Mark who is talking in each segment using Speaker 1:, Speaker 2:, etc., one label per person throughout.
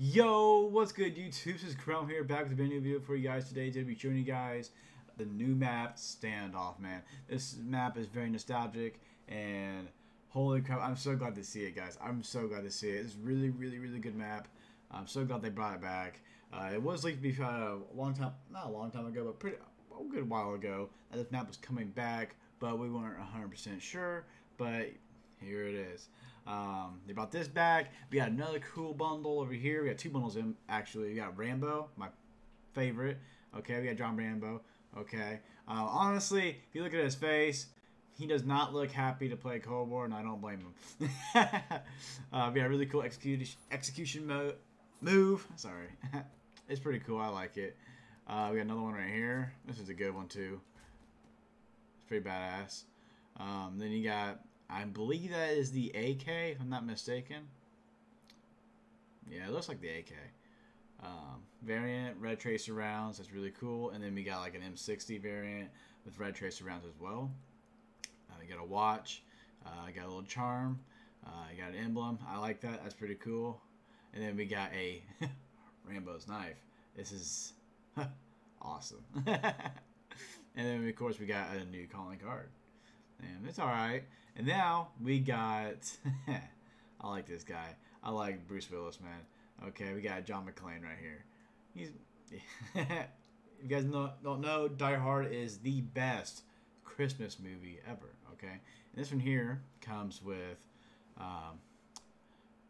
Speaker 1: Yo, what's good YouTube? This is Chrome here, back with a brand new video for you guys today. Today, to be showing you guys the new map, Standoff, man. This map is very nostalgic, and holy crap, I'm so glad to see it, guys. I'm so glad to see it. It's really, really, really good map. I'm so glad they brought it back. Uh, it was leaked before, uh, a long time, not a long time ago, but pretty a good while ago that this map was coming back, but we weren't 100% sure. But here it is. Um, they brought this back. We got another cool bundle over here. We got two bundles in actually. We got Rambo, my favorite. Okay, we got John Rambo. Okay. Uh, honestly, if you look at his face, he does not look happy to play Cold War, and I don't blame him. uh, we got a really cool execution execution mo move. Sorry, it's pretty cool. I like it. Uh, we got another one right here. This is a good one too. It's pretty badass. Um, then you got I believe that is the AK, if I'm not mistaken. Yeah, it looks like the AK. Um, variant, red tracer rounds, that's really cool. And then we got like an M60 variant with red tracer rounds as well. Uh, we got a watch. Uh, I got a little charm. Uh, I got an emblem. I like that. That's pretty cool. And then we got a Rambo's knife. This is awesome. and then of course we got a new calling card. And it's alright. And now we got. I like this guy. I like Bruce Willis, man. Okay, we got John McClane right here. He's. you guys know, don't know, Die Hard is the best Christmas movie ever. Okay, and this one here comes with. Um,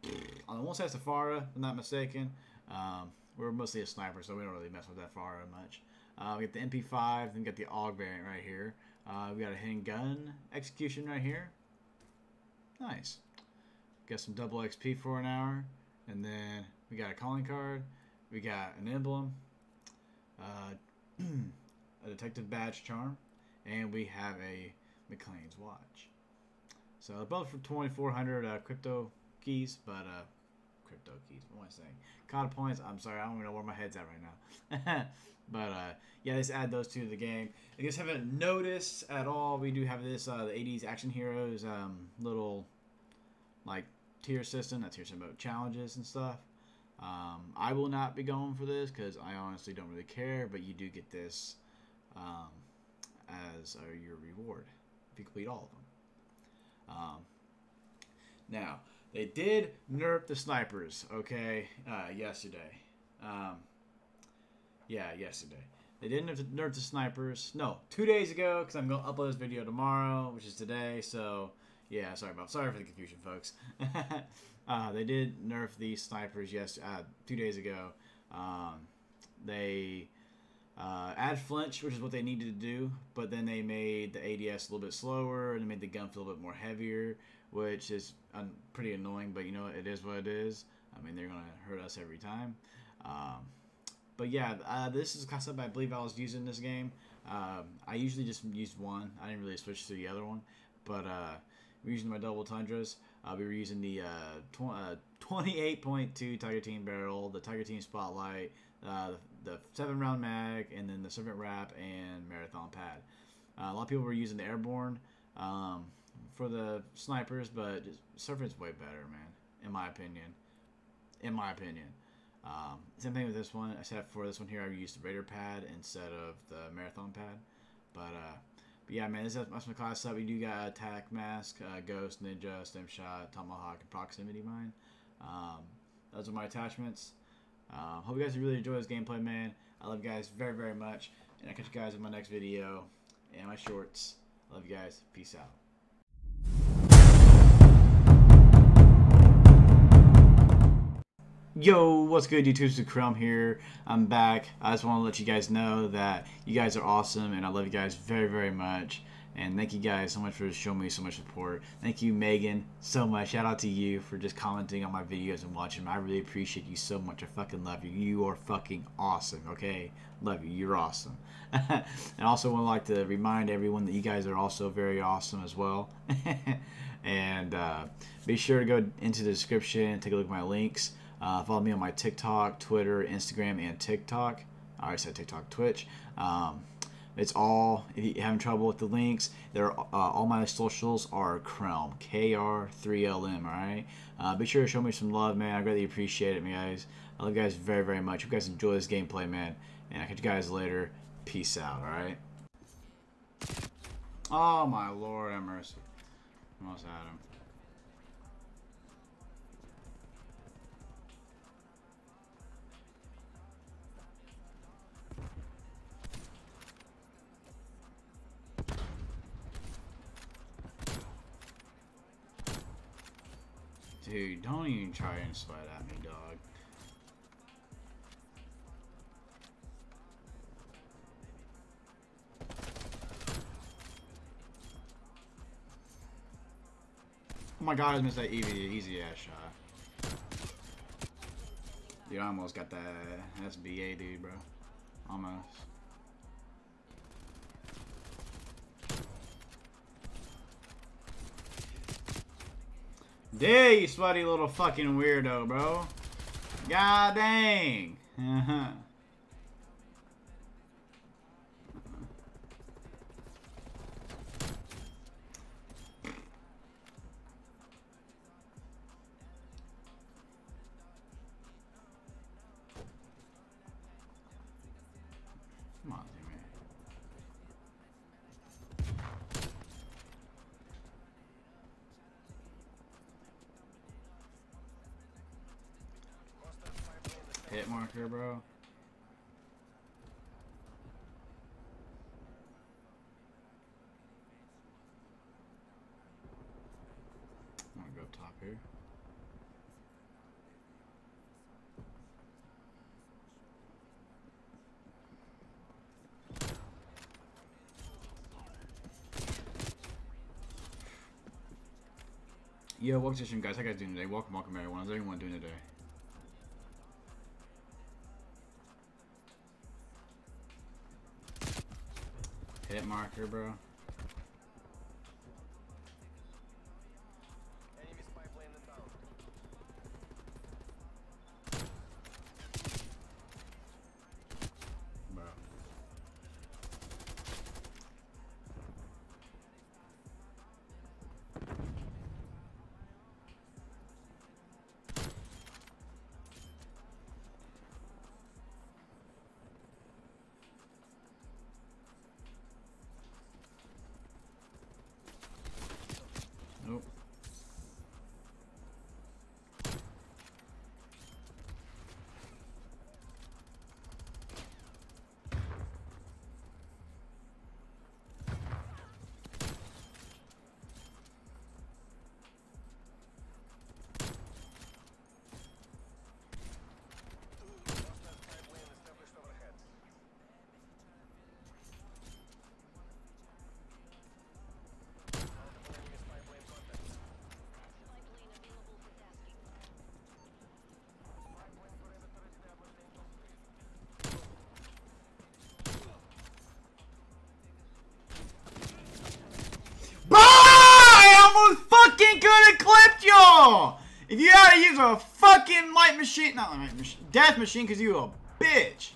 Speaker 1: on one side, Safara, if I'm not mistaken. Um, we're mostly a sniper, so we don't really mess with that far much. Uh, we got the MP5, then we got the AUG variant right here. Uh, we got a handgun execution right here. Nice. Got some double XP for an hour. And then we got a calling card. We got an emblem. Uh, a detective badge charm. And we have a McClane's watch. So both for 2,400 uh, crypto keys, but uh, crypto keys. What am I saying? COD points. I'm sorry, I don't even know where my head's at right now. but uh, yeah, let's add those two to the game. If you guys haven't noticed at all, we do have this uh, the 80s Action Heroes um, little like tier system. That's tier system about challenges and stuff. Um, I will not be going for this because I honestly don't really care, but you do get this um, as uh, your reward if you complete all of them. Um, now, they did nerf the snipers, okay, uh, yesterday. Um, yeah, yesterday. They didn't nerf the snipers. No, two days ago, because I'm going to upload this video tomorrow, which is today. So, yeah, sorry about sorry for the confusion, folks. uh, they did nerf the snipers yes uh, two days ago. Um, they uh, add flinch, which is what they needed to do, but then they made the ADS a little bit slower and they made the gun feel a bit more heavier, which is um, pretty annoying. But you know, it is what it is. I mean, they're gonna hurt us every time. Um, but yeah, uh, this is a concept I believe I was using this game. Um, I usually just used one. I didn't really switch to the other one. But uh, we're using my double tundras. Uh, we were using the uh, 28.2 uh, Tiger Team barrel, the Tiger Team spotlight, uh, the, the, seven round mag, and then the Serpent Wrap and marathon pad. Uh, a lot of people were using the airborne um, for the snipers, but Serpent's way better, man, in my opinion. In my opinion. Um, same thing with this one, except for this one here, I used the Raider pad instead of the Marathon pad. But, uh, but yeah, man, this is my class up. We do got Attack Mask, uh, Ghost, Ninja, Stim Shot, Tomahawk, and Proximity Mine. Um, those are my attachments. Uh, hope you guys really enjoy this gameplay, man. I love you guys very, very much. And I'll catch you guys in my next video and my shorts. Love you guys. Peace out. Yo, what's good YouTube? It's Chrome here. I'm back. I just want to let you guys know that you guys are awesome and I love you guys very, very much. And thank you guys so much for showing me so much support. Thank you, Megan, so much. Shout out to you for just commenting on my videos and watching them. I really appreciate you so much. I fucking love you. You are fucking awesome, okay? Love you. You're awesome. and also want to like to remind everyone that you guys are also very awesome as well. and uh, be sure to go into the description, take a look at my links. Uh, follow me on my TikTok, Twitter, Instagram, and TikTok. I already said TikTok, Twitch. Um, it's all, if you're having trouble with the links, they're, uh, all my socials are Chrome, K R 3 L M, alright? Uh, be sure to show me some love, man. I greatly appreciate it, guys. I love you guys very, very much. Hope you guys enjoy this gameplay, man. And I'll catch you guys later. Peace out, alright? Oh, my lord have mercy. Almost had him. Dude, don't even try and sweat at me, dog. Oh my god, I missed that easy, easy ass shot. Dude, I almost got that SBA, dude, bro. Almost. There, you sweaty little fucking weirdo, bro. God dang. Hit marker, bro. I'm gonna go top here. Yo, what position, guys? How you guys doing today? Welcome, welcome, everyone. How's everyone doing today? Hit marker, bro. Y'all! If you to use a fucking light machine, not light machine, death machine, because you a bitch.